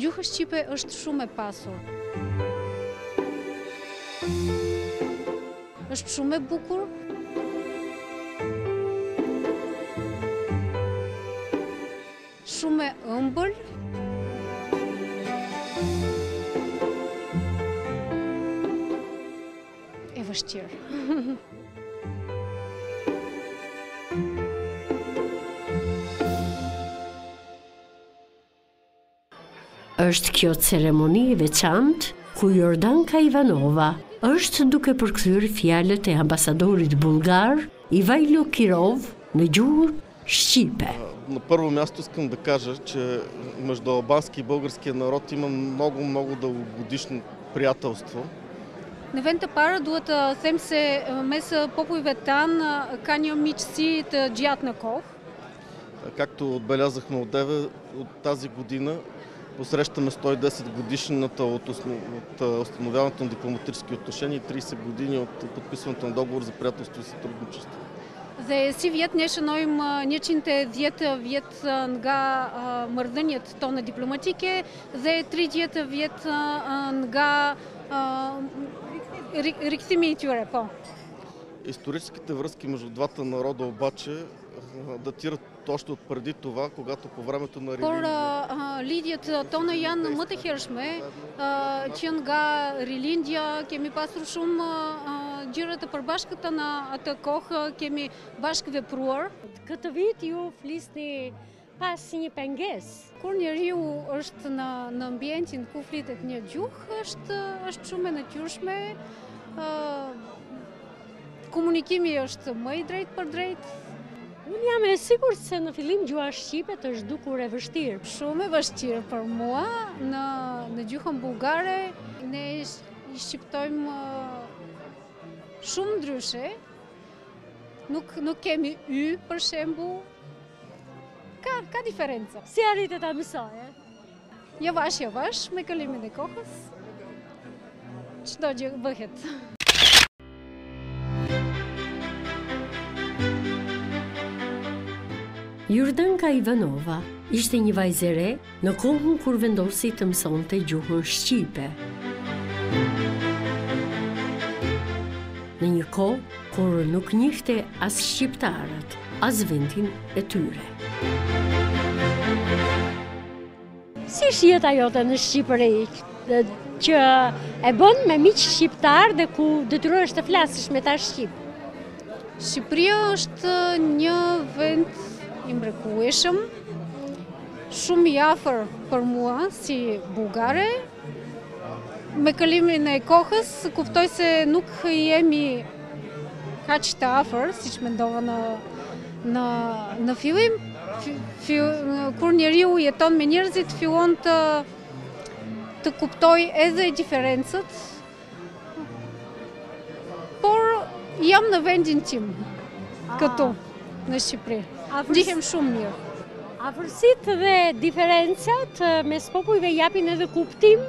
Gjuha shqipe është shumë e pasur. Është shumë e bukur. Shumë e ëmbël. E vështirë. është kjo ceremoni e veçantë ku Jordanka Ivanova është duke përkthyer fjalët e ambasadorit bullgar Ivajlo Kirov në gjuhën shqipe. На първо място искам да кажа, че между албански и българския народ има много-много дългогодишно приятелство. Në vend të parë duhet të them se mes popujve tan ka një miqësi të gjatë në kohë. Както отбелязахме от 9 от тази година, посрещаме 110 годишната от, основ... от установяването на дипломатически отношения и 30 години от подписването на договор за приятелство и сътрудничество. За си вият нещо новим нечинте диета вият нга мърданият то на дипломатике, за три диета вият нга Риксими и тюрепо. Историческите връзки между двата народа обаче датират Toshtu për ditë të vakë, uga të povrame të në rilinë. Por lidhjet tonë janë më të hershme, që nga rilindja kemi pasur shumë gjëra të përbashkëta në atë kohë kemi bashkëvepruar. Këtë vit ju flisni pas një pengese. Kur njeriu është në në ambientin ku flitet një gjuhë, është është shumë e natyrshme. ë Komunikimi është më i drejtpërdrejtë. Unë jam e sigurt se në fillim gjuha shqipe të është dukur e vështirë. Shumë e vështirë për mua në në gjuhën bullgare ne i sh- i shqiptojmë ë, shumë ndryshe. Nuk nuk kemi y për shembull. Ka, ka diferenca. Si arrite ta mësoje? Javash, javash, me kalimin e kohës. Çdo gjë bëhet. Jordanka Ivanova ishte një vajzë e re Në kohën kur vendosi të mësonte gjuhën shqipe. Në një kohë kur nuk njihte as shqiptarët, as vendin e tyre. Si është jeta jote në Shqipëri? që e bën me miq shqiptarë dhe ku detyrohesh të flasësh me ta shqip. Shqipëria është një vend i mrekullueshëm, Shumë i afër për mua si bullgare. Me kalimin e kohës kuptoj se nuk jemi kaq të afër siç mendova në në në fillim. Kur njeriu jeton me njerëzit fillon të të kuptojë edhe diferencat Por jam në vendin tim, këtu, në Shqipëri. Ndihem shumë mirë. Afërsit dhe diferencat mes popujve japin edhe kuptim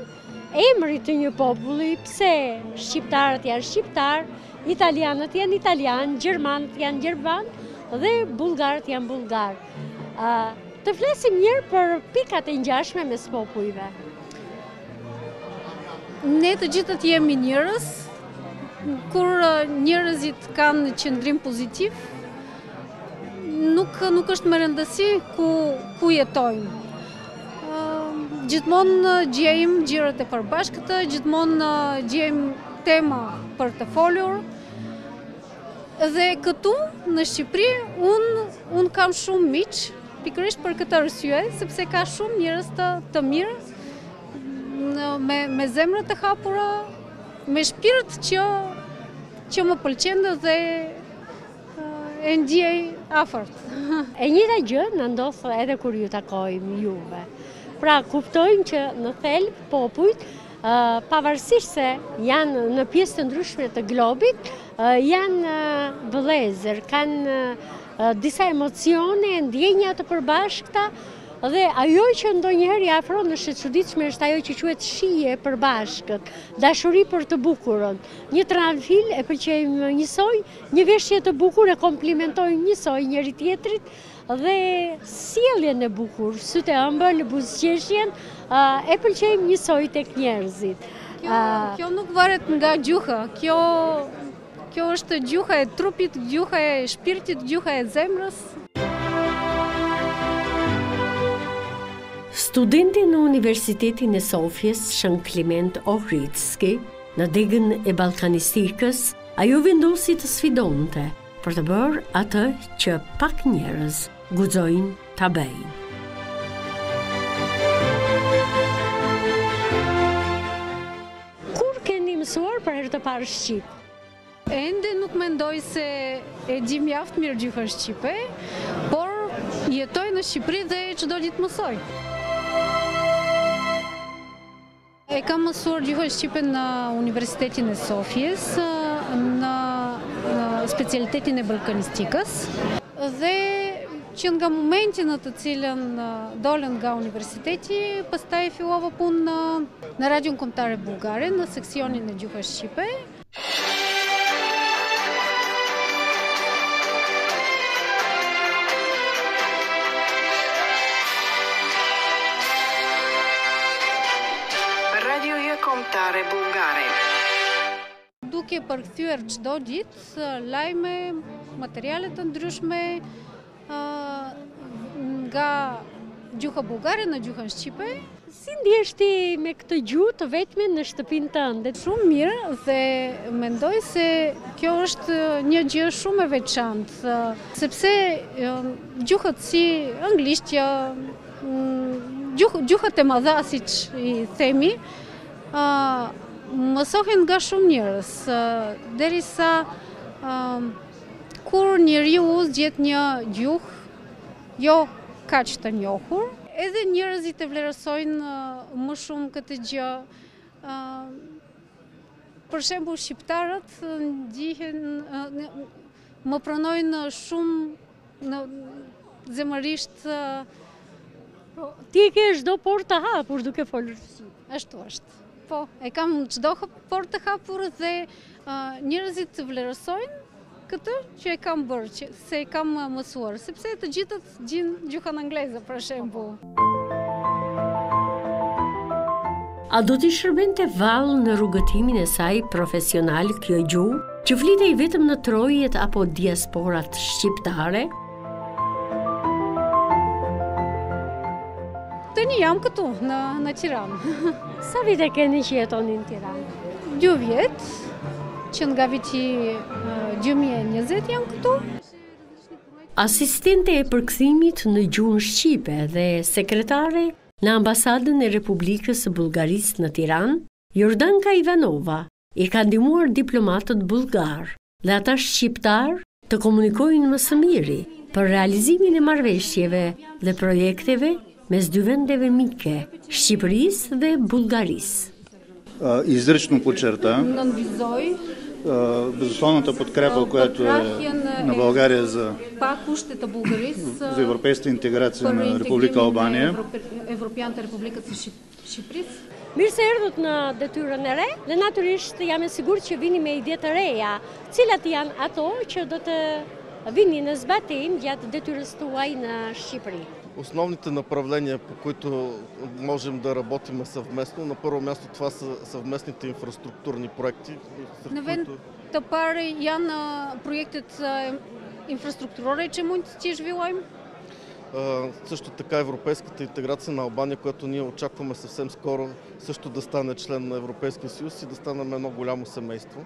emrit të një populli, pse shqiptarët janë shqiptar, italianët janë italian, gjermanët janë gjerman dhe bulgarët janë bulgar. Të flasim njëherë për pikat e ngjashme mes popujve. Ne të gjithë jemi njerëz, kur njerëzit kanë një qëndrim pozitiv, nuk, nuk është me rëndësi ku, ku jetojmë. Gjithmonë gjejmë gjërat e përbashkëta, gjithmonë gjejmë tema për të folur, dhe këtu në Shqipëri unë un kam shumë miq, Pikërisht për këtë arsye, sepse ka shumë njerëz të të mirë me me zemra të hapura, me shpirt që që më pëlqen dhe e ndjej afërt. E njëjta gjë na ndodh edhe kur ju takojmë juve. Pra kuptojmë që në thelb popujt pavarësisht se janë në pjesë të ndryshme të globit, janë vëllezër, kanë Disa emocione, ndjenja të përbashkëta dhe ajo që ndonjëherë i afron është e çuditshme është ajo që quhet shije e përbashkët, dashuri për të bukurën. Një tranfil e pëlqejmë njësoj, një veshje të bukur e komplimentojmë njësoj njëri tjetrit dhe sjelljen e bukur, sytë e ëmbël, buzëqeshjen e pëlqejmë njësoj tek njerëzit. Kjo nuk varet nga gjuha, kjo Kjo është gjuha e trupit, gjuha e shpirtit, gjuha e zemrës. Studente në Universitetin e Sofjes, Shën Kliment Ohridski, në degën e Ballkanistikës, ajo vendosi të sfidonte për të bërë atë që pak njerëz guxojnë ta bëjnë. Kur keni mësuar për herë të parë shqip? Ende nuk mendoj se e di mjaft mirë gjuhën shqipe, por jetoj në Shqipëri dhe çdo ditë mësoj. E kam mësuar gjuhën shqipe në Universitetin e Sofjes, në specialitetin e ballkanistikës, dhe që nga momenti në të cilën dola nga universiteti, pastaj fillova punë në Në Radion Kombëtare Bullgare, në seksionin në gjuhën shqipe. Duke përkthyer çdo ditë, lajme, materiale të ndryshme, nga gjuha bullgare në gjuhën shqipe. Si ndjeshti me këtë gjuhë të vetme në shtëpinë tënde? Shumë mirë dhe mendoj se kjo është një gjë shumë e veçantë, sepse gjuhët si anglishtja, gjuhët e mëdha siç i themi, Mësohen nga shumë njerëz, derisa kur njeriu zgjedh një gjuhë jo kaq të njohur, edhe njerëzit e vlerësojnë më shumë këtë gjë, për shembull shqiptarët ndihen më pranojnë shumë, ngrohtësisht... Po, ti e ke çdo portë të hapur duke folur shqip. Ashtu është. Po, e kam çdo portë të hapur dhe njerëzit të vlerësojnë këtë që e kam bërë, se e kam mësuar, sepse të gjithë e dinë gjuhën angleze, për shembull. A do t'i shërbente vallë në rrugëtimin e saj profesional kjo gjuhë, që flitej vetëm në trojet apo diasporat shqiptare? Tani jam këtu, në, në Tiranë. Sa vite keni që jetoni në Tiranë? Dy vjet, që nga viti 2020 jam këtu. Asistente e përkthimit në gjuhën shqipe dhe sekretare në Ambasadën e Republikës së Bullgarisë në Tiranë, Jordanka Ivanova i ka ndihmuar diplomatët bullgarë dhe ata shqiptarë të komunikojnë më së miri për realizimin e marrëveshjeve dhe projekteve mes dy vendeve mike, Shqipërisë dhe Bullgarisë. Izriçno podçerta. Nënvizoi. Bezuslovnata podkrepa na Bulgaria za. Pa kushte të Bulgarisë. Za evropejskata integracia na Republika Albania. Evropian të Republikës së Shqipërisë. Mirë se erdhët në detyrën e re dhe natyrisht jam e sigurt që vini me ide të reja. Cilat janë ato që do të vini në zbatim gjatë detyrës tuaj në Shqipëri? Основните направления, по които можем да работим съвместно, на първо място това са съвместните инфраструктурни проекти. Навен които... тапар я на проектът инфраструктура е, че му ти е желаем? Също така европейската интеграция на Албания, която ние очакваме съвсем скоро също да стане член на Европейския съюз и да станем едно голямо семейство.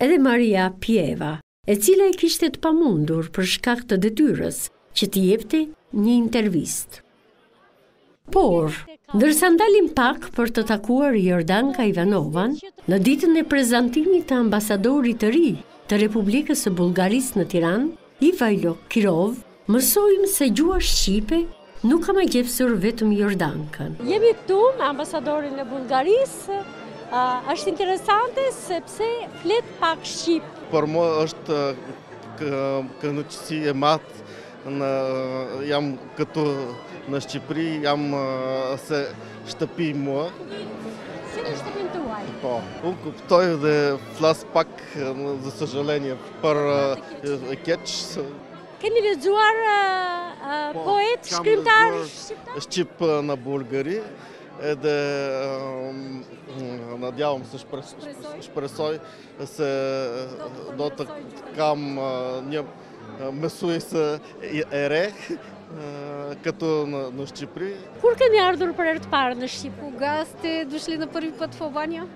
Edhe Maria Pieva, e cila e kishte të pamundur për shkak të detyrës që të jepte një intervistë. Por, ndërsa ndalim pak për të takuar Jordanka Ivanovan, në ditën e prezantimit të ambasadorit të ri të Republikës së Bullgarisë në Tiranë, Ivajlo Kirov, Mësojmë se gjuha shqipe nuk ka magjepsur vetëm Jordankën. Jemi këtu me ambasadorin e Bullgarisë. Është interesante sepse flet pak shqip. Për mua është kënaqësi e madhe jam këtu në Shqipëri, jam se shtëpi mua. Si në shtëpinë tuaj? Po, unë kuptoj dhe flas pak za sëzhalenie. Për keq... Keni lexuar poet, shkrimtar shqiptar? Shqip në Bulgari, edhe nadjavam se, shpresoj se do të kam një mësues e re këtu në Shqipëri. Kur keni ardhur për herë të parë në Shqipëri? Koga ste doshli na përvi pët v Albanija?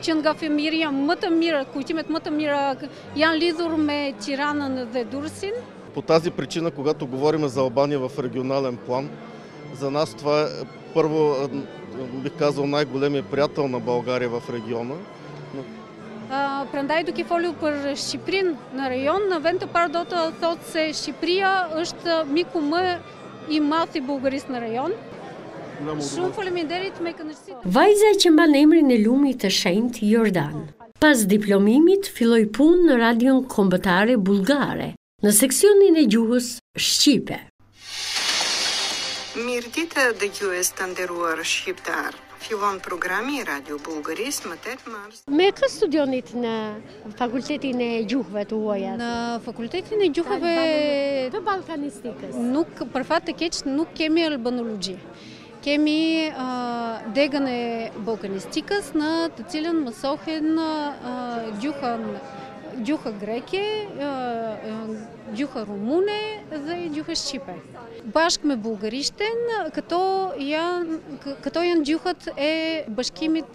ченгав е мирия мъта мира, които имат мъта мира, ян лизор ме е Тирана на Дедурсин. По тази причина, когато говорим за Албания в регионален план, за нас това е първо, бих казал, най-големият приятел на България в региона. Përëndaj duke folu për Shqiprin në rejon, në vend të parë do të thotë se Shqipria është miku më I madh i Bullgarisë në rajon. Shumë faleminderit me kënaqësi. Vajza që mban emrin e lumit të shenjtë Jordan. Pas diplomimit filloi punë në Radion Kombëtare Bullgare, në seksionin e gjuhës shqipe. Mirëditë dëgjues të nderuar shqiptarë! Fillon programi i Radio Bullgarisë më tetë mars. Me që studionit në fakultetin e gjuhëve të huaja? Në fakultetin e gjuhëve... Të balkanistikës. Nuk, për fat të keq, nuk kemi albanologji. Kemi degën e balkanistikës në të cilën mësohen gjuhën gjuhë greke, gjuhë rumune dhe gjuhë shqipe. Bashkë me bulgarishten, këto janë, këto janë gjuhët e bashkimit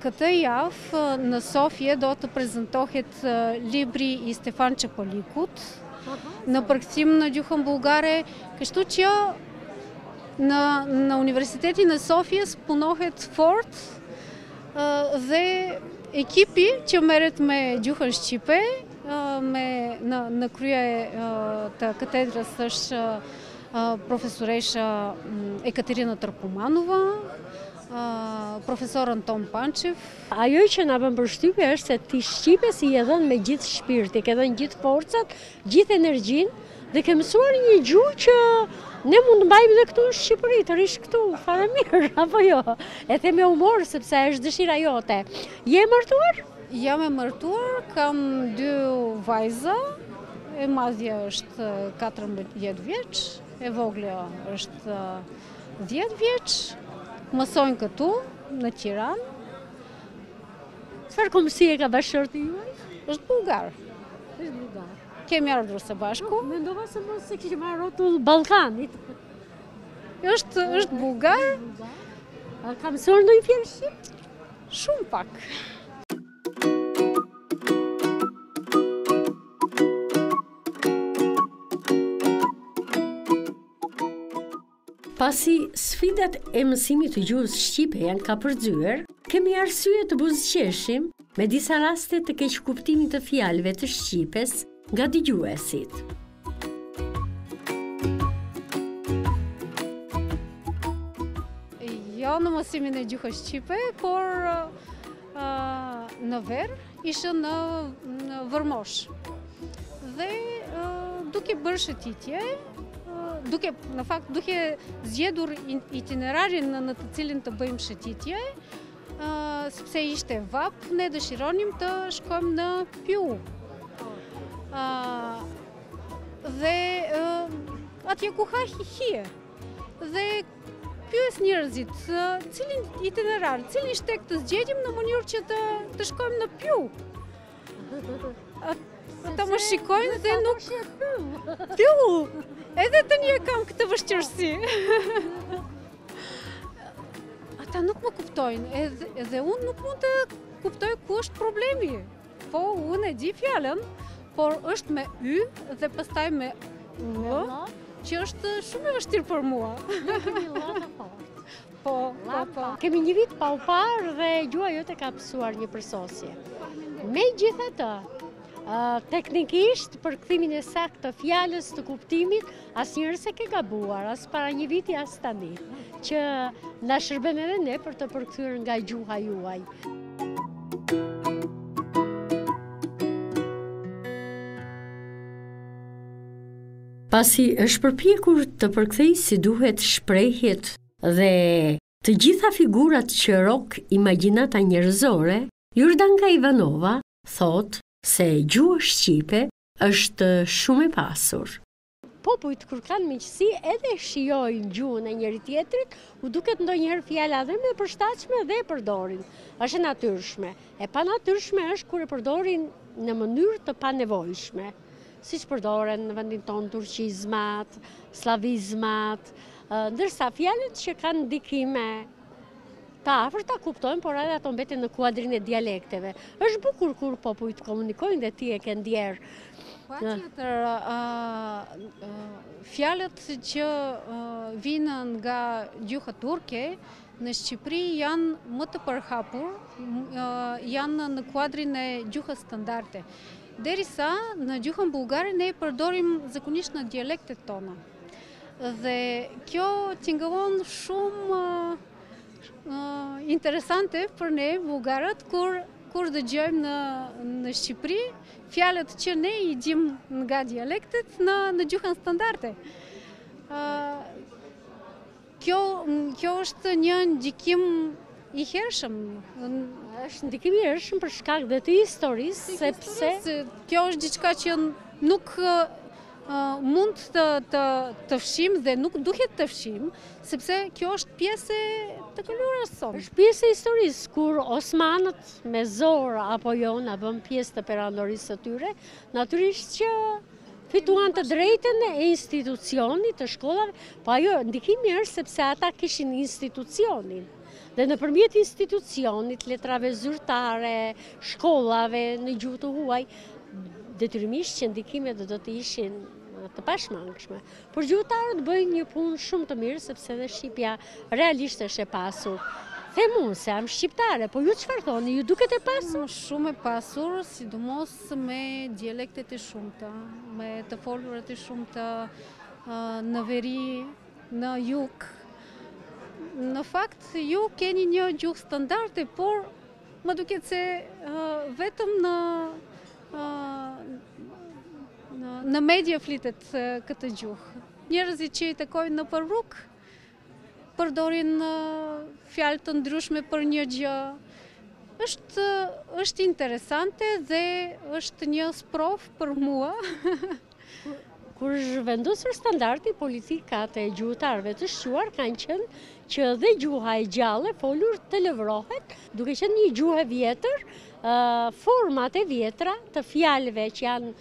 ката яв на София дота презентохет Либри и Стефан Чапаликут. На парксим на Дюхан Българе, кащо че на, на университети на София спонохет форт за екипи, че мерят ме Дюхан Щипе, ме на, на круя е та катедра с profesoresha mm, Ekaterina Tërpumanova, Profesor Anton Pançev. Ajo që na bën përshtypje është se ti shqipes i je dhënë me gjithë shpirt, ke dhënë gjithë forcat, gjithë energjinë dhe ke mësuar një gjuhë që ne mund të mbajmë dhe këtu në Shqipëri, të rrish këtu, fare mirë, apo jo? E the me humor, sepse është dëshira jote. Je e martuar? Jam e martuar, kam dy vajza, e madhja është 14 vjeç, e vogla është Dhjetë vjeç mësojnë këtu në Tiranë. Çfarë kombësie ka bashkëshorti juaj? Është bullgar. Është bullgar. Kemi ardhur së bashku. Mendova se mos e kishim rrotull Ballkanit. Është është bullgar. A ka mësuar ndonjë fjalë shqip? Shumë pak. Pasi sfidat e mësimit të gjuhës shqipe janë kapërcyer, kemi arsye të buzëqeshim me disa raste të keqkuptimit të fjalëve të shqipes nga dëgjuesit. Po në mësimin e gjuhës shqipe, por Në verë isha në Vermosh dhe duke bërë shëtitje, duke në fakt duke zgjedhur itinerarin në të cilin të bëjmë shëtitje, sepse ishte vapë, ne dëshironim të shkojmë në pyll. Dhe atje ku ka hije, Dhe pyes njerëzit, cilin itinerar, cilin shtek të zgjedhim në mënyrë që të, të shkojmë në pyll. Ata më shikojnë dhe nuk... Pyll! Edhe tani kam këtë vështirësi. Ata nuk më kuptojnë, edhe, edhe unë nuk mund të kuptoj ku është problemi. Po, unë e di fjalën, por është me y dhe pastaj me ll, që është shumë e vështirë për mua. Po, po, po. Kemi një vit pa u parë dhe gjuha jote ka pësuar një përsosje. Megjithatë, teknikisht për kthimin e saktë të fjalës të kuptimit, Asnjëherë s'e ke gabuar, as para një viti, as tani, që na shërben edhe ne për të përkthyer nga gjuha juaj. Pasi është përpjekur të përkthejë si duhet shprehjet dhe të gjitha figurat që rok imagjinata njerëzore, Jordanka Ivanova thotë se gjuha shqipe Është shumë e pasur. Popujt kur kanë miqësi edhe shijojnë gjuhën e njëri-tjetrit, u duket ndonjëherë fjala dhe më e përshtatshme dhe e përdorin. Është e natyrshme. E panatyrshme është kur e përdorin në mënyrë të panevojshme siç përdoren në vendin tonë turqizmat, sllavizmat, ndërsa fjalët që kanë ndikime Të afërta kuptojnë, por edhe ato mbeten në kuadrin e dialekteve. Është bukur kur popujt komunikojnë dhe ti e ke ndjerë. Patjetër, fjalët që vijnë nga gjuha turke, në Shqipëri janë më të përhapur, janë në kuadrin e gjuhës standarte. Derisa, në gjuhën bullgare, ne përdorim zakonisht në dialektet tona. Dhe kjo tingëllon shumë Interesante për ne bullgarët kur kur dëgjojmë në në Shqipëri fjalët që ne i gjejmë nga dialektet në në gjuhën standarde. Kjo kjo është një ndikim i hershëm. Është ndikim i hershëm për shkak dhe të historisë, sepse kjo është diçka që nuk mund të të të fshijmë dhe nuk duhet të fshijmë, Sepse kjo është pjesë e të kulturës sonë. Është pjesë e historisë, kur osmanët me zor apo jo na bënë pjesë të perandorisë së tyre, natyrisht që fituan të drejtën e institucionit të shkollave, po ajo ndikimi është sepse ata kishin institucionin. Dhe nëpërmjet institucionit, letrave zyrtare, shkollave, në gjuhë të huaj, detyrimisht që ndikimet dhe do të ishin të pashmangshme. Por gjuhëtarët bëjnë një punë shumë të mirë sepse dhe shqipja realisht është e pasur. Them unë se jam shqiptare, po ju çfarë thoni? Ju duket e pasur? Shumë e pasur, sidomos me dialektet e shumta, me të folurat e shumta në veri, në jug. Në fakt ju keni një gjuhë standarde, por Më duket se vetëm në në media flitet këtë gjuhë. Njerëzit që i takoj nëpër rrugë, përdorin fjalë të ndryshme për një gjë. Është, është interesante dhe është një sprovë për mua. Kur është vendosur standardi, politikat e gjuhëtarëve të shquar kanë qenë që dhe gjuha e gjallë e folur të lëvrohet, duke qenë një gjuhë e vjetër, format e vjetra të fjalëve që janë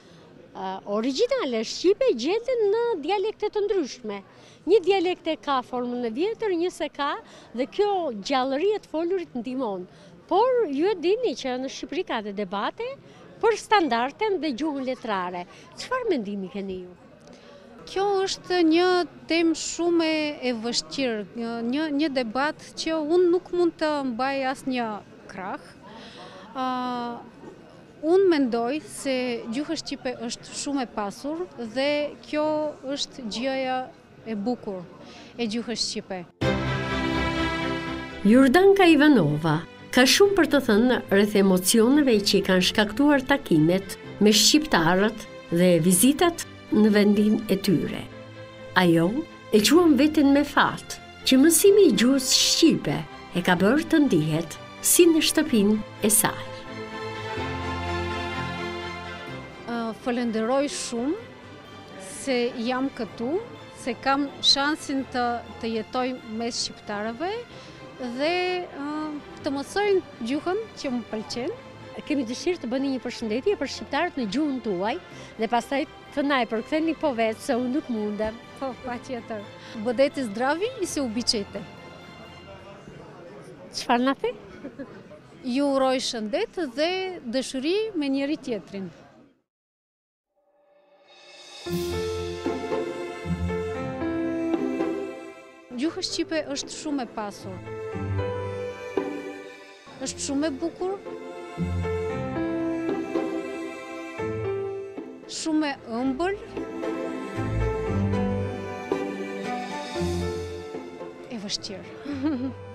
origjinale shqipe gjenden në dialekte të ndryshme. Një dialekt e ka formën e vjetër, një s'e ka, dhe kjo gjallëri e të folurit ndihmon. Por ju e dini që në Shqipëri ka dhe debate për standarden dhe gjuhën letrare. Çfarë mendimi keni ju? Kjo është një temë shumë e vështirë, një, një debat që unë nuk mund të mbaj asnjë krah. Uh, unë mendoj se gjuha shqipe është shumë e pasur dhe kjo është gjëja e bukur e gjuhës shqipe. Jordanka Ivanova ka shumë për të thënë rreth emocioneve që i kanë shkaktuar takimet me shqiptarët dhe vizitat në vendin e tyre. Ajo e quan veten me fat që mësimi i gjuhës shqipe e ka bërë të ndihet si në shtëpinë e saj. Falënderoj shumë se jam këtu, se kam shansin të, të jetoj mes shqiptarëve dhe uh, të mësoj një gjuhën që më pëlqen. Kemi dëshirë të bëni një përshëndetje për shqiptarët në gjuhën tuaj dhe pastaj të na e përktheni po vetë se unë nuk mundem. Po, patjetër. Bëdete zdravi i se u biqete. Çfarë na the? Ju uroj shëndet dhe dashuri me njëri-tjetrin. Gjuha shqipe është shumë e pasur. është shumë e bukur. Shumë e ëmbël. E vështirë.